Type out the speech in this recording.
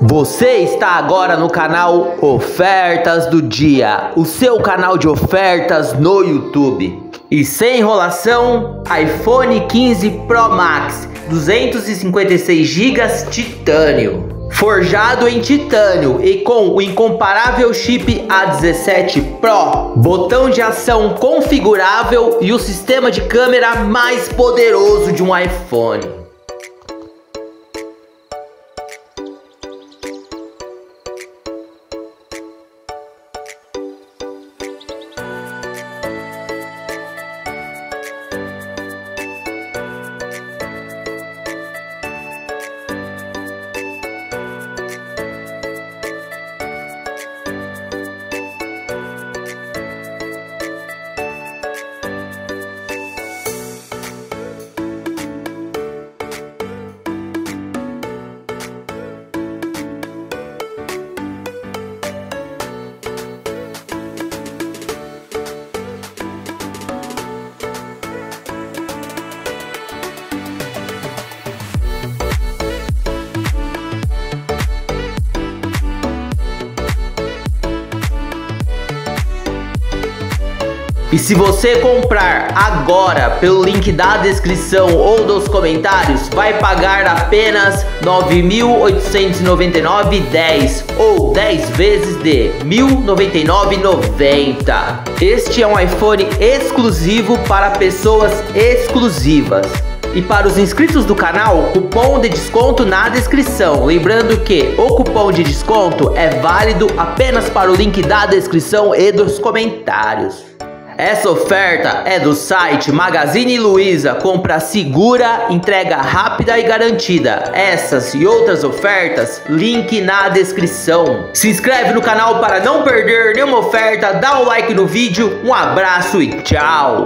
Você está agora no canal Ofertas do Dia, o seu canal de ofertas no YouTube. E sem enrolação, iPhone 15 Pro Max 256 GB titânio. Forjado em titânio e com o incomparável chip A17 Pro, botão de ação configurável e o sistema de câmera mais poderoso de um iPhone. E se você comprar agora pelo link da descrição ou dos comentários, vai pagar apenas R$ 9.899,10 ou 10 vezes de R$ 1.099,90. Este é um iPhone exclusivo para pessoas exclusivas. E para os inscritos do canal, cupom de desconto na descrição. Lembrando que o cupom de desconto é válido apenas para o link da descrição e dos comentários. Essa oferta é do site Magazine Luiza, compra segura, entrega rápida e garantida. Essas e outras ofertas, link na descrição. Se inscreve no canal para não perder nenhuma oferta, dá um like no vídeo, um abraço e tchau!